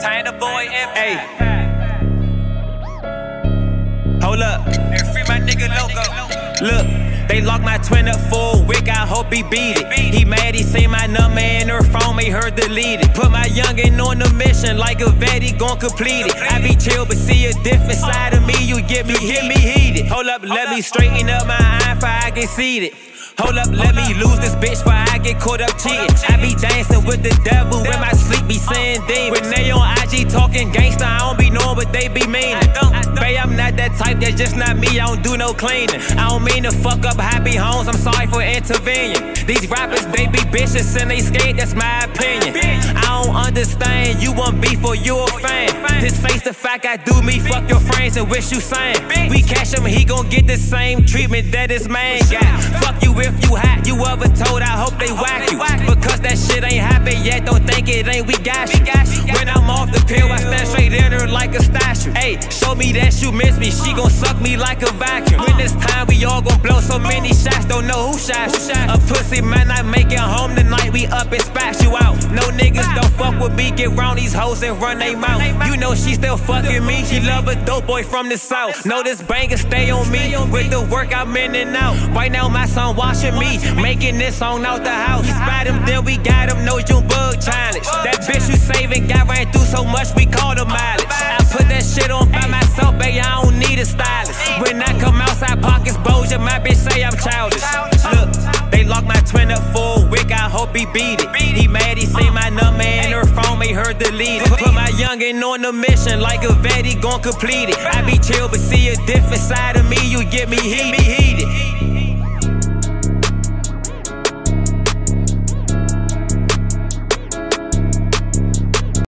Tiny boy Hey. Hold up. And free my nigga Loko. Look. They locked my twin up full wick, I hope he beat it. He mad, he seen my number in her phone, made her delete it. Put my youngin' on the mission like a vet, he gon' complete it. I be chill, but see a different side of me, you get me, get me heated. Hold up, let me straighten up my eye I get seated. Hold up, let me lose this bitch before I get caught up cheating. I be dancing with the devil in my sleep, be saying demons. When they on IG talking gangsta, I don't be what they be meaning. Babe, I'm not that type, that's just not me, I don't do no cleaning. I don't mean to fuck up happy homes, I'm sorry for intervening. These rappers, they be bitches and they skate, that's my opinion. I don't understand, you want beef or you a fan. This face the fact I do me, fuck your friends and wish you same. We cash him, he gon' get the same treatment that his man got. Fuck you if you hot, you ever told, I hope they whack you. Because that shit ain't happened yet, don't think it ain't, we got you. A. Hey, show me that you miss me, she gon' suck me like a vacuum. When it's time, we all gon' blow so many shots, don't know who shot you. A pussy man, I make it home tonight, we up and splash you out. No niggas don't fuck with me, get round these hoes and run they mouth. You know she still fucking me, she love a dope boy from the south. Know this banger stay on me, with the work I'm in and out. Right now, my son watching me, making this song out the house. Spot him, then we got him, no June bug challenge. That bitch my bitch say I'm childish. Look, they locked my twin up full wick, I hope he beat it. He mad, he see my number in her phone, made her delete it. Put my youngin' on the mission like a vet, he gon' complete it. I be chill, but see a different side of me, you get me heated.